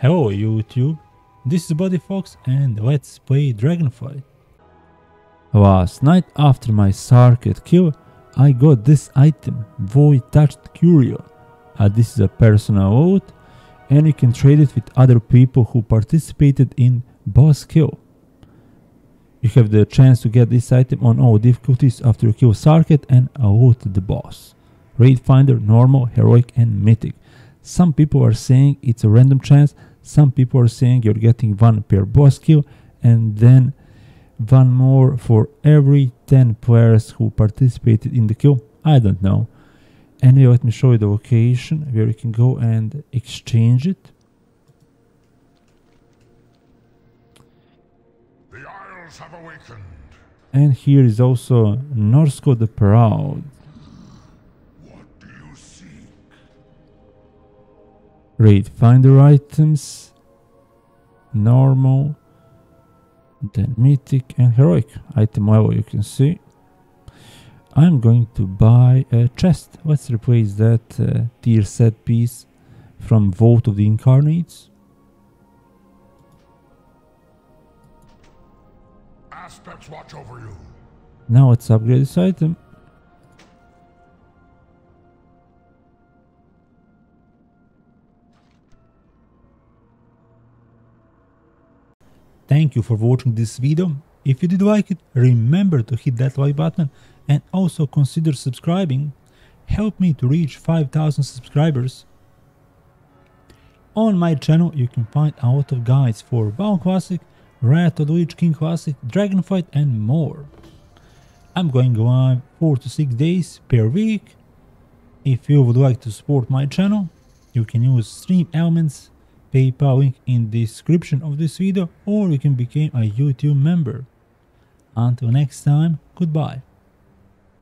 Hello YouTube, this is Bloody Fox and let's play Dragonflight. Last night after my Sarkareth kill, I got this item, Void Touched Curio. Uh, this is a personal loot and you can trade it with other people who participated in boss kill. You have the chance to get this item on all difficulties after you kill Sarkareth and a loot the boss. Raid Finder, Normal, Heroic and Mythic. Some people are saying it's a random chance, some people are saying you're getting one per boss kill and then one more for every 10 players who participated in the kill. I don't know. Anyway, let me show you the location where you can go and exchange it. The Isles have awakened. And here is also Norzko the Proud. Raid finder items, normal, then mythic and heroic item level you can see. I'm going to buy a chest. Let's replace that uh, tier set piece from Vault of the Incarnates. Aspects watch over you. Now let's upgrade this item. Thank you for watching this video. If you did like it, remember to hit that like button and also consider subscribing. Help me to reach 5000 subscribers. On my channel you can find a lot of guides for Baal Classic, Wrath of the Lich King Classic, Dragonflight and more. I'm going live 4 to 6 days per week. If you would like to support my channel, you can use Stream Elements PayPal link in the description of this video or you can become a YouTube member. Until next time, goodbye.